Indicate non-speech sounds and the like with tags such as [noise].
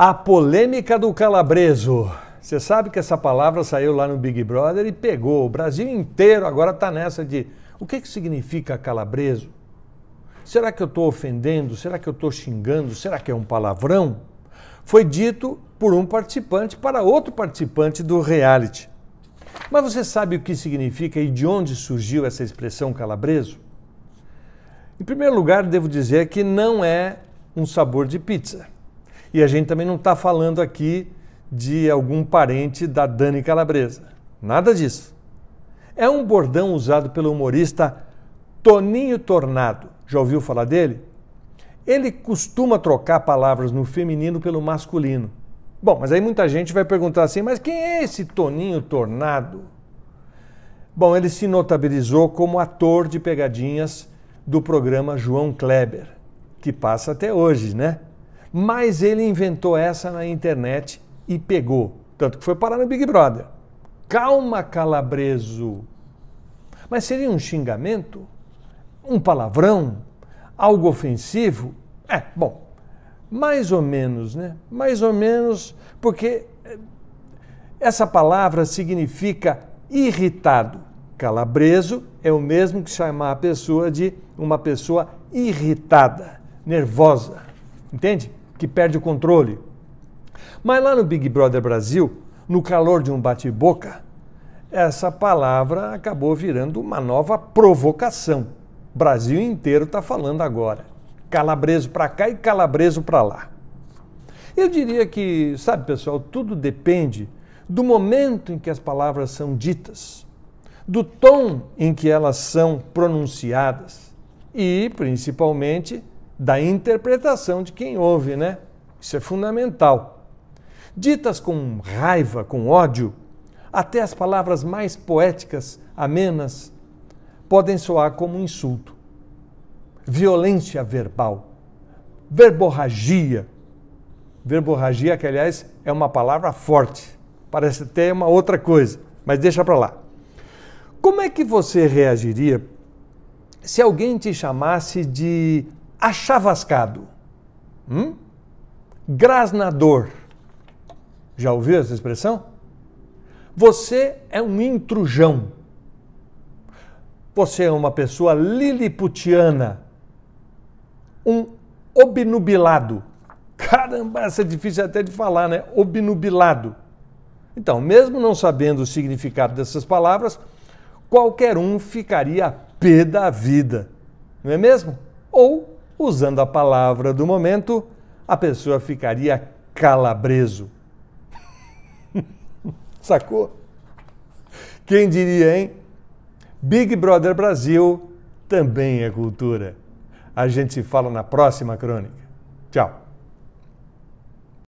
A polêmica do calabreso. Você sabe que essa palavra saiu lá no Big Brother e pegou. O Brasil inteiro agora está nessa de o que, que significa calabreso? Será que eu estou ofendendo? Será que eu estou xingando? Será que é um palavrão? Foi dito por um participante para outro participante do reality. Mas você sabe o que significa e de onde surgiu essa expressão calabreso? Em primeiro lugar, devo dizer que não é um sabor de pizza. E a gente também não está falando aqui de algum parente da Dani Calabresa. Nada disso. É um bordão usado pelo humorista Toninho Tornado. Já ouviu falar dele? Ele costuma trocar palavras no feminino pelo masculino. Bom, mas aí muita gente vai perguntar assim: mas quem é esse Toninho Tornado? Bom, ele se notabilizou como ator de pegadinhas do programa João Kleber, que passa até hoje, né? Mas ele inventou essa na internet e pegou, tanto que foi parar no Big Brother. Calma, calabreso. Mas seria um xingamento? Um palavrão? Algo ofensivo? É, bom, mais ou menos, né? Mais ou menos, porque eh, essa palavra significa irritado. Calabreso é o mesmo que chamar a pessoa de uma pessoa irritada, nervosa, entende? Que perde o controle. Mas lá no Big Brother Brasil, no calor de um bate-boca, essa palavra acabou virando uma nova provocação. Brasil inteiro está falando agora calabreso para cá e calabreso para lá. Eu diria que, sabe, pessoal, tudo depende do momento em que as palavras são ditas, do tom em que elas são pronunciadas e, principalmente, da interpretação de quem ouve, né? Isso é fundamental. Ditas com raiva, com ódio, até as palavras mais poéticas, amenas, podem soar como insulto violência verbal, verborragia. Verborragia, que aliás é uma palavra forte, parece até uma outra coisa, mas deixa para lá. Como é que você reagiria se alguém te chamasse de achavascado? Hum? Grasnador. Já ouviu essa expressão? Você é um intrujão. Você é uma pessoa liliputiana um obnubilado. Caramba, essa é difícil até de falar, né? Obnubilado. Então, mesmo não sabendo o significado dessas palavras, qualquer um ficaria pé da vida, não é mesmo? Ou, usando a palavra do momento, a pessoa ficaria calabreso. [laughs] Sacou? Quem diria, hein? Big Brother Brasil também é cultura. A gente se fala na próxima crônica. Tchau.